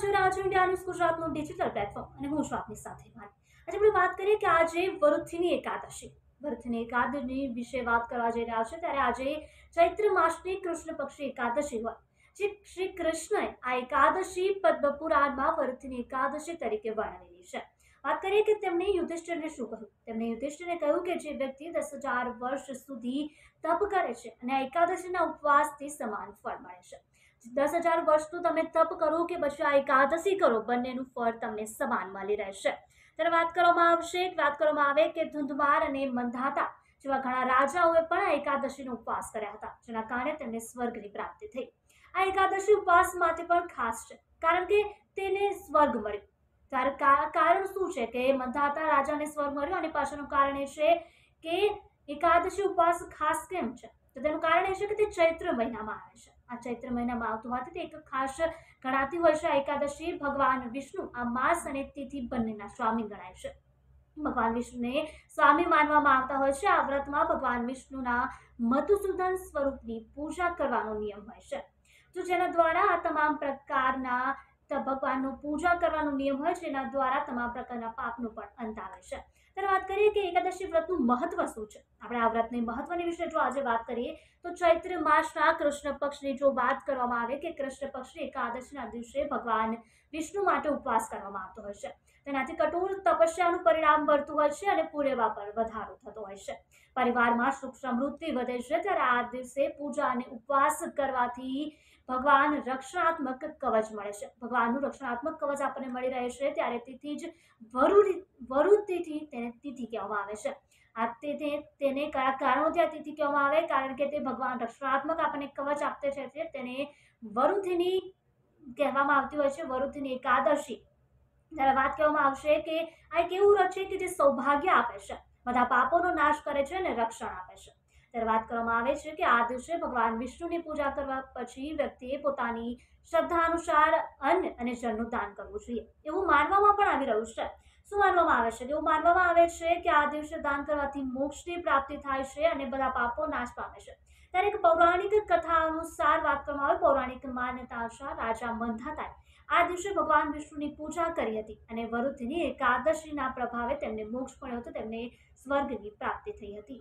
આપ જોઈ India News ગુજરાતનું ડિજિટલ પ્લેટફોર્મ અને હું છું આપની સાથે વાત આજે આપણે વાત કરીએ કે આજે વરુથીની એકાદશી. વરુથીની એકાદશી વિશે વાત કરવા જઈ રહ્યા છે ત્યારે આજે ચૈત્ર માસની કૃષ્ણ પક્ષી એકાદશી હોય. જે શ્રી કૃષ્ણએ આ એકાદશી પદ્મ પુરાણમાં વરુથીની એકાદશી તરીકે વર્ણવેલી છે. વાત કરીએ કે તેમણે યુધિષ્ઠિરને શું કહ્યું? તેમણે યુધિષ્ઠિરને કહ્યું કે જે વ્યક્તિ દસ હજાર વર્ષ સુધી તપ કરે છે અને એકાદશીના ઉપવાસથી સમાન ફળ મળે છે. દસ હજાર વર્ષનું તમે તપ કરો કે પછી આ એકાદશી કરો, બંનેનું ફળ તમને સમાન મળી રહેશે. ત્યારે વાત કરવામાં આવશે, વાત કરવામાં આવે કે ધુંધમાર અને મંધાતા જેવા ઘણા રાજાઓએ પણ આ એકાદશીનો ઉપવાસ કર્યા હતા, જેના કારણે તેમને સ્વર્ગની પ્રાપ્તિ થઈ. આ એકાદશી ઉપવાસ માટે પણ ખાસ છે, કારણ કે તેને સ્વર્ગ મળ્યું. કારણ શું છે કે મંધાતા રાજાને સ્વર્ગ મળ્યો અને પાછળનું કારણ એ છે કે એકાદશી ઉપવાસ ખાસ કેમ છે? તો તેનું કારણ એ છે કે તે ચૈત્ર મહિનામાં આવે છે. આ ચૈત્ર મહિનામાં આવતું હોવાથી તે એક ખાસ ગણાતી હોય છે. એકાદશી ભગવાન વિષ્ણુ, આ માસ અને તિથિ બંનેના સ્વામી ગણાય છે. ભગવાન વિષ્ણુને સ્વામી માનવામાં આવતા હોય છે. આ વ્રતમાં ભગવાન વિષ્ણુના મધુસૂદન સ્વરૂપની પૂજા કરવાનો નિયમ હોય છે. તો જેના દ્વારા આ તમામ પ્રકારના ભગવાનનું પૂજા કરવાનો નિયમ હોય છે, જેના દ્વારા તમામ પ્રકારના પાપનો પણ અંત આવે છે. ત્યારે વાત કરીએ કે એકાદશી વ્રતનું મહત્વ શું છે? આપણે આ વ્રતની મહત્વની વિશે જો આજે વાત કરીએ, તો ચૈત્ર માસના કૃષ્ણ પક્ષની જો વાત કરવામાં આવે કે કૃષ્ણ પક્ષની એકાદશીના દિવસે ભગવાન વિષ્ણુ માટે ઉપવાસ કરવામાં આવતો હોય છે. તેનાથી કઠોર તપસ્યાનું પરિણામ મળતું હોય છે અને પૂરેવા પર વધારો થતો હોય છે. પરિવારમાં સુખ સમૃદ્ધિ વધે છે ત્યારે આ દિવસે પૂજા અને ઉપવાસ કરવાથી ભગવાન રક્ષણાત્મક કવચ મળે છે. ભગવાનનું રક્ષણાત્મક કવચ આપણને મળી રહે છે ત્યારે તેથી જ વરુ વરુ તિથિ તેને તિથિ કહેવામાં આવે છે. આ તિથિ તેને કયા કારણોથી આ તિથિ કહેવામાં આવે કારણ કે તે ભગવાન રક્ષણાત્મક આપણને કવચ આપતે છે તેને વરુથિની કહેવામાં આવતી હોય છે, વરુથિની એકાદશી. ત્યારે વાત કહેવામાં આવશે કે આ એક એવું વ્રત છે કે જે સૌભાગ્ય આપે છે. બધા પાપોનો નાશ કરે છે અને રક્ષણ આપે છે. ત્યારે વાત કરવામાં આવે છે કે આ દિવસે ભગવાન વિષ્ણુની પૂજા કરવા પછી વ્યક્તિએ પોતાની શ્રદ્ધા અનુસાર અન્ન અને જળનું દાન કરવું જોઈએ. એવું માનવામાં પણ આવી રહ્યું છે. શું માનવામાં આવે છે. એવું માનવામાં આવે છે કે આ દિવસે દાન કરવાથી મોક્ષની પ્રાપ્તિ થાય છે અને બધા પાપો નાશ પામે છે. ત્યારે એક પૌરાણિક કથા અનુસાર વાત કરવામાં આવે, પૌરાણિક માન્યતા અનુસાર રાજા મંધાતાએ આ દિવસે ભગવાન વિષ્ણુની પૂજા કરી હતી અને વરુથીની એકાદશીના પ્રભાવે તેમને મોક્ષ મળ્યો હતો. તેમને સ્વર્ગની પ્રાપ્તિ થઈ હતી.